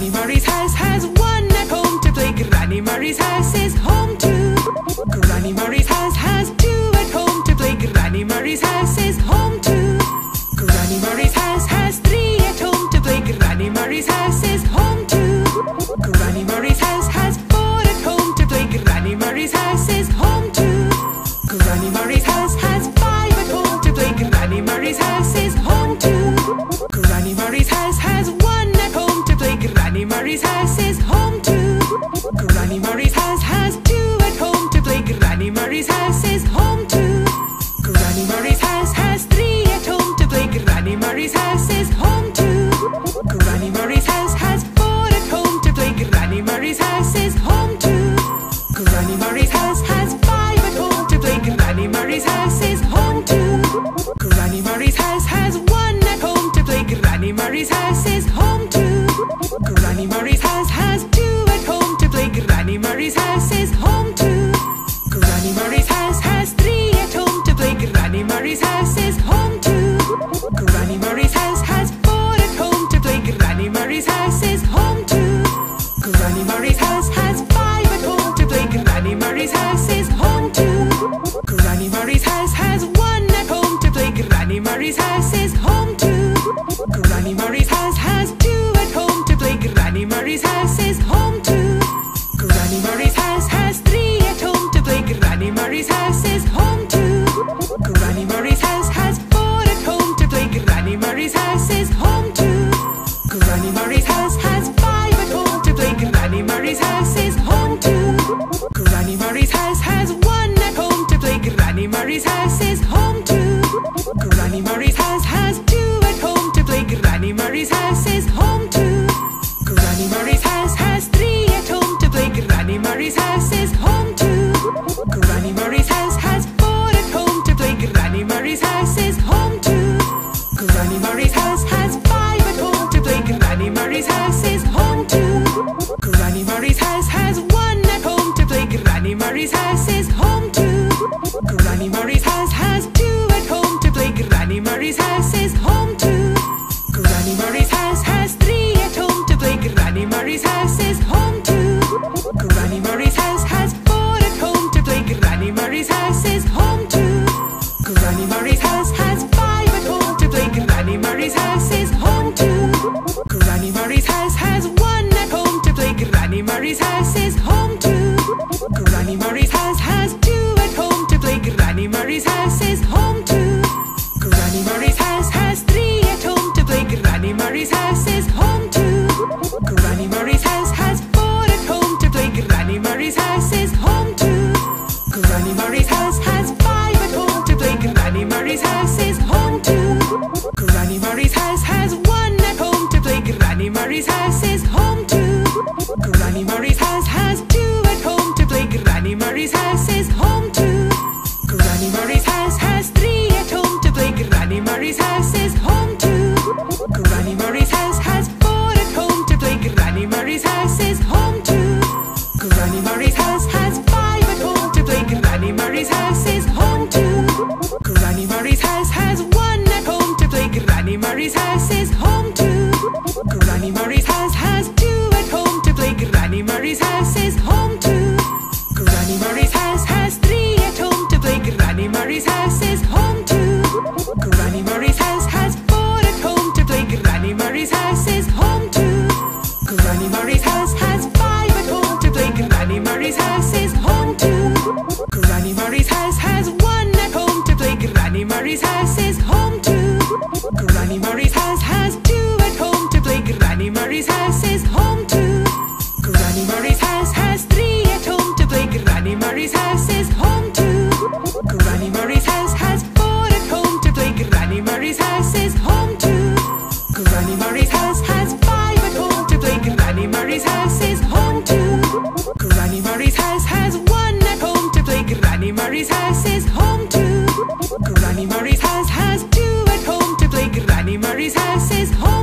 Granny Murray's house has one at home to play. Granny Murray's house is home too. Granny Murray's house has two at home to play. Granny Murray's house is home Granny Murray's house is home too. Granny Murray's house has two at home to play. Granny Murray's house is home too. Granny Murray's house has three at home to play. Granny Murray's house is home too. Granny Murray's house has four at home to play. Granny Murray's house is home too. Granny Murray's house has five at home to play. Granny Murray's house is home too. Granny Murray's house has one at home to play. Granny Murray's house is home too. Granny Murray's house has two at home to play. Granny Murray's house is home too. Granny Murray's house has three at home to play. Granny Murray's house is home too. Granny Murray's house has four at home to play. Granny Murray's house is home too. Granny Murray's house has five at home to play. Granny Murray's house is home too. Granny Murray's house has one at home to play. Granny Murray's house is home Murray's house is home too. Granny Murray's house has four at home to play. Granny Murray's house is home too. Granny Murray's house has five at home to play. Granny Murray's house is home too. Granny Murray's house has one at home to play. Granny Murray's house is home too. Granny Murray's house has two Murray's house Harry's house. Murray's house is home to. Granny Murray's house has two at home to play. Granny Murray's house is home.